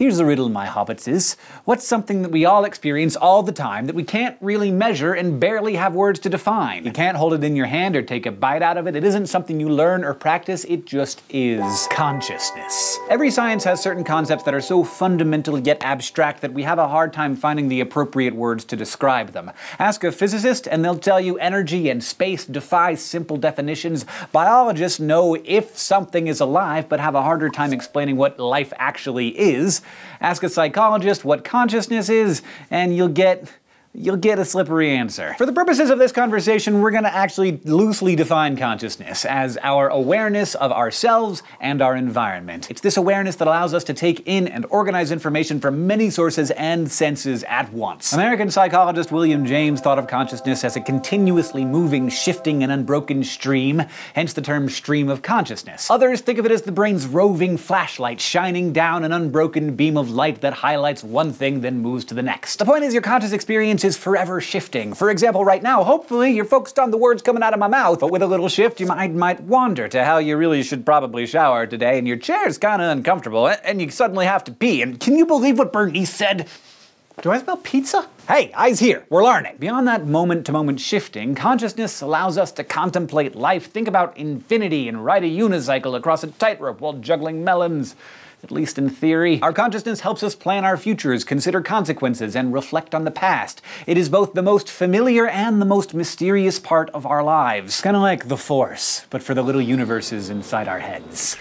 Here's a riddle, my hobbits, is What's something that we all experience all the time that we can't really measure and barely have words to define? You can't hold it in your hand or take a bite out of it. It isn't something you learn or practice, it just is. Consciousness. Every science has certain concepts that are so fundamental yet abstract that we have a hard time finding the appropriate words to describe them. Ask a physicist and they'll tell you energy and space defy simple definitions. Biologists know if something is alive but have a harder time explaining what life actually is. Ask a psychologist what consciousness is, and you'll get you'll get a slippery answer. For the purposes of this conversation, we're going to actually loosely define consciousness as our awareness of ourselves and our environment. It's this awareness that allows us to take in and organize information from many sources and senses at once. American psychologist William James thought of consciousness as a continuously moving, shifting, and unbroken stream, hence the term stream of consciousness. Others think of it as the brain's roving flashlight shining down an unbroken beam of light that highlights one thing then moves to the next. The point is your conscious experience is forever shifting. For example, right now, hopefully you're focused on the words coming out of my mouth, but with a little shift, you might, might wander to how you really should probably shower today, and your chair's kinda uncomfortable, and you suddenly have to pee. And can you believe what Bernice said? Do I smell pizza? Hey, eyes here, we're learning. Beyond that moment to moment shifting, consciousness allows us to contemplate life, think about infinity, and ride a unicycle across a tightrope while juggling melons at least in theory. Our consciousness helps us plan our futures, consider consequences, and reflect on the past. It is both the most familiar and the most mysterious part of our lives. Kinda like the Force, but for the little universes inside our heads.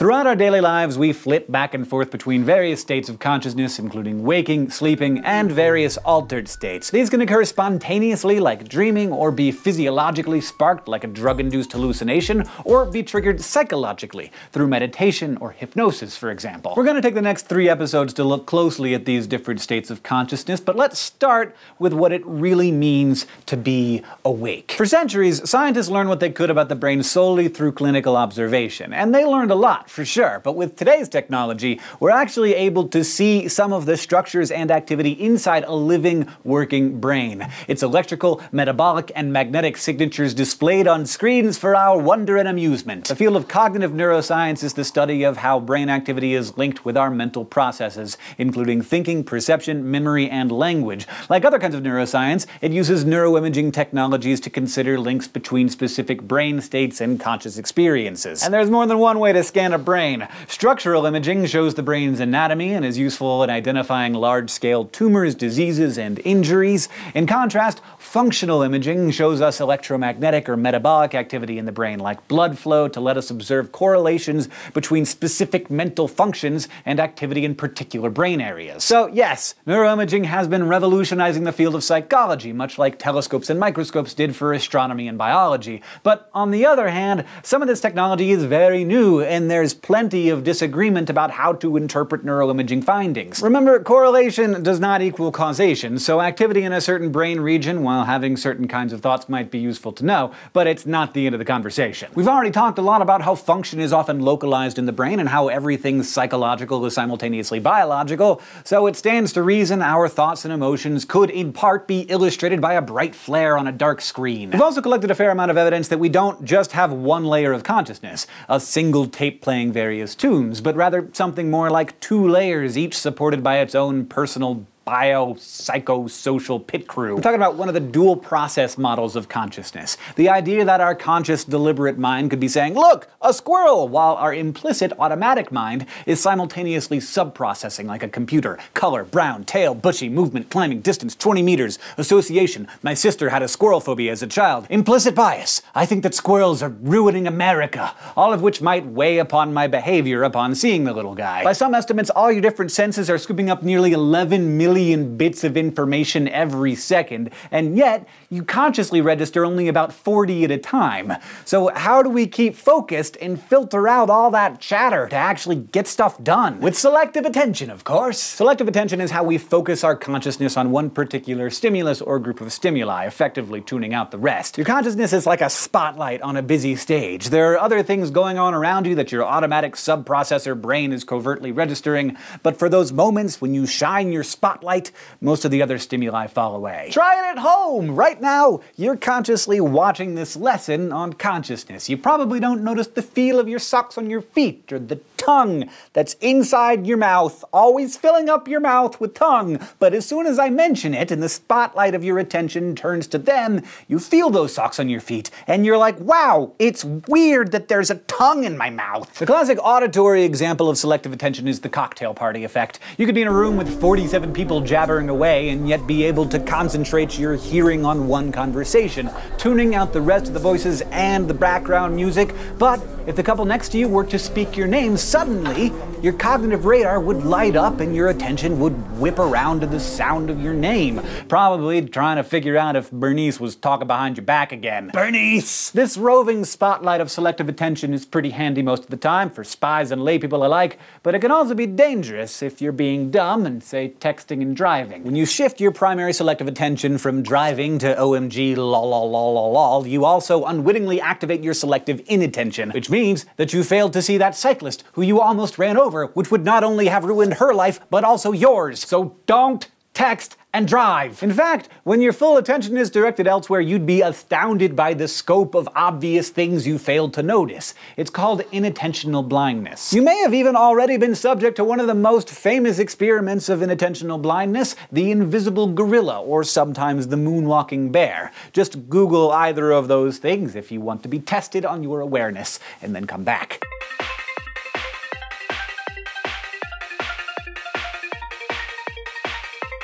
Throughout our daily lives, we flip back and forth between various states of consciousness, including waking, sleeping, and various altered states. These can occur spontaneously, like dreaming, or be physiologically sparked, like a drug-induced hallucination, or be triggered psychologically, through meditation or hypnosis, for example. We're gonna take the next three episodes to look closely at these different states of consciousness, but let's start with what it really means to be awake. For centuries, scientists learned what they could about the brain solely through clinical observation, and they learned a lot for sure. But with today's technology, we're actually able to see some of the structures and activity inside a living, working brain. Its electrical, metabolic, and magnetic signatures displayed on screens for our wonder and amusement. The field of cognitive neuroscience is the study of how brain activity is linked with our mental processes, including thinking, perception, memory, and language. Like other kinds of neuroscience, it uses neuroimaging technologies to consider links between specific brain states and conscious experiences. And there's more than one way to scan a brain. Structural imaging shows the brain's anatomy and is useful in identifying large-scale tumors, diseases, and injuries. In contrast, functional imaging shows us electromagnetic or metabolic activity in the brain, like blood flow, to let us observe correlations between specific mental functions and activity in particular brain areas. So yes, neuroimaging has been revolutionizing the field of psychology, much like telescopes and microscopes did for astronomy and biology. But on the other hand, some of this technology is very new, and there's there's plenty of disagreement about how to interpret neuroimaging findings. Remember, correlation does not equal causation, so activity in a certain brain region while having certain kinds of thoughts might be useful to know, but it's not the end of the conversation. We've already talked a lot about how function is often localized in the brain and how everything psychological is simultaneously biological, so it stands to reason our thoughts and emotions could in part be illustrated by a bright flare on a dark screen. We've also collected a fair amount of evidence that we don't just have one layer of consciousness, a single tape playing various tunes, but rather something more like two layers, each supported by its own personal bio-psychosocial pit crew. We're talking about one of the dual process models of consciousness. The idea that our conscious, deliberate mind could be saying, look, a squirrel, while our implicit, automatic mind is simultaneously sub-processing like a computer. Color, brown, tail, bushy, movement, climbing, distance, 20 meters, association, my sister had a squirrel phobia as a child, implicit bias, I think that squirrels are ruining America, all of which might weigh upon my behavior upon seeing the little guy. By some estimates, all your different senses are scooping up nearly 11 million million bits of information every second, and yet you consciously register only about 40 at a time. So how do we keep focused and filter out all that chatter to actually get stuff done? With selective attention, of course. Selective attention is how we focus our consciousness on one particular stimulus or group of stimuli, effectively tuning out the rest. Your consciousness is like a spotlight on a busy stage. There are other things going on around you that your automatic subprocessor brain is covertly registering, but for those moments when you shine your spot spotlight, most of the other stimuli fall away. Try it at home! Right now, you're consciously watching this lesson on consciousness. You probably don't notice the feel of your socks on your feet or the tongue that's inside your mouth, always filling up your mouth with tongue. But as soon as I mention it and the spotlight of your attention turns to them, you feel those socks on your feet and you're like, wow, it's weird that there's a tongue in my mouth. The classic auditory example of selective attention is the cocktail party effect. You could be in a room with 47 people jabbering away and yet be able to concentrate your hearing on one conversation, tuning out the rest of the voices and the background music. But if the couple next to you were to speak your name, suddenly suddenly your cognitive radar would light up and your attention would whip around to the sound of your name, probably trying to figure out if Bernice was talking behind your back again. Bernice! This roving spotlight of selective attention is pretty handy most of the time for spies and laypeople alike, but it can also be dangerous if you're being dumb and, say, texting and driving. When you shift your primary selective attention from driving to OMG lol lol lol lol you also unwittingly activate your selective inattention, which means that you failed to see that cyclist who you almost ran over, which would not only have ruined her life, but also yours. So don't text, and drive. In fact, when your full attention is directed elsewhere, you'd be astounded by the scope of obvious things you failed to notice. It's called inattentional blindness. You may have even already been subject to one of the most famous experiments of inattentional blindness, the invisible gorilla, or sometimes the moonwalking bear. Just Google either of those things if you want to be tested on your awareness, and then come back.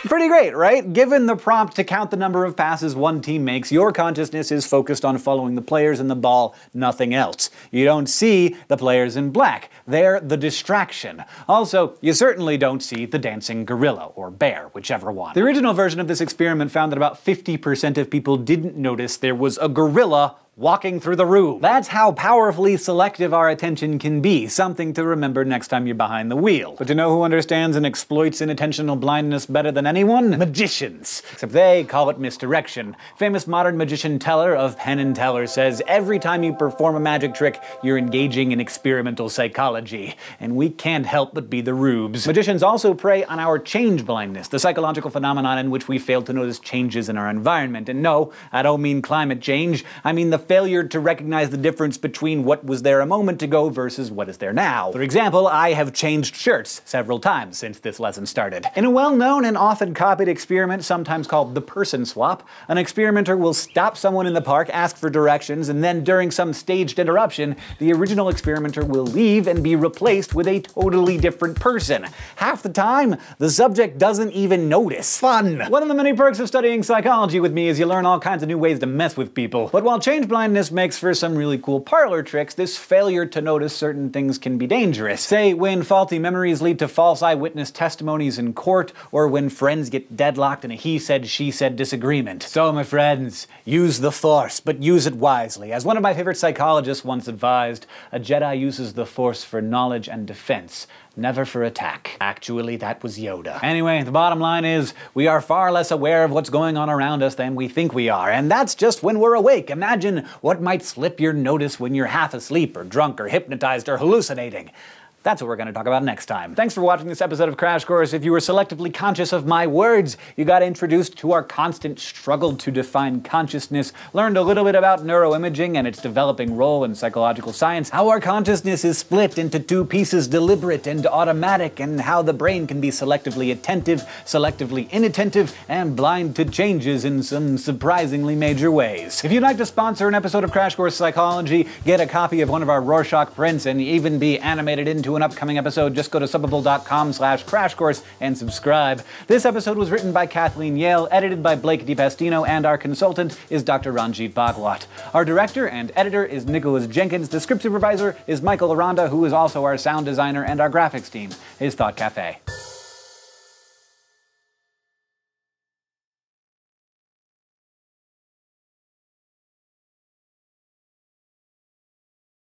Pretty great, right? Given the prompt to count the number of passes one team makes, your consciousness is focused on following the players and the ball, nothing else. You don't see the players in black. They're the distraction. Also, you certainly don't see the dancing gorilla, or bear, whichever one. The original version of this experiment found that about 50% of people didn't notice there was a gorilla walking through the room. That's how powerfully selective our attention can be, something to remember next time you're behind the wheel. But to know who understands and exploits inattentional blindness better than anyone? Magicians. Except they call it misdirection. Famous modern magician Teller of Penn and Teller says every time you perform a magic trick, you're engaging in experimental psychology. And we can't help but be the rubes. Magicians also prey on our change blindness, the psychological phenomenon in which we fail to notice changes in our environment. And no, I don't mean climate change, I mean the failure to recognize the difference between what was there a moment ago versus what is there now. For example, I have changed shirts several times since this lesson started. In a well-known and often copied experiment, sometimes called the person swap, an experimenter will stop someone in the park, ask for directions, and then during some staged interruption, the original experimenter will leave and be replaced with a totally different person. Half the time, the subject doesn't even notice. Fun! One of the many perks of studying psychology with me is you learn all kinds of new ways to mess with people. But while change blindness makes for some really cool parlor tricks, this failure to notice certain things can be dangerous. Say, when faulty memories lead to false eyewitness testimonies in court, or when friends get deadlocked in a he said, she said disagreement. So, my friends, use the Force, but use it wisely. As one of my favorite psychologists once advised, a Jedi uses the Force for knowledge and defense never for attack. Actually, that was Yoda. Anyway, the bottom line is, we are far less aware of what's going on around us than we think we are, and that's just when we're awake. Imagine what might slip your notice when you're half asleep or drunk or hypnotized or hallucinating. That's what we're going to talk about next time. Thanks for watching this episode of Crash Course. If you were selectively conscious of my words, you got introduced to our constant struggle to define consciousness, learned a little bit about neuroimaging and its developing role in psychological science, how our consciousness is split into two pieces, deliberate and automatic, and how the brain can be selectively attentive, selectively inattentive, and blind to changes in some surprisingly major ways. If you'd like to sponsor an episode of Crash Course Psychology, get a copy of one of our Rorschach prints, and even be animated into an upcoming episode, just go to subbable.com slash crash course and subscribe. This episode was written by Kathleen Yale, edited by Blake de Pastino, and our consultant is Dr. Ranjit Bhagwat. Our director and editor is Nicholas Jenkins. The script supervisor is Michael Aranda, who is also our sound designer and our graphics team is Thought Cafe.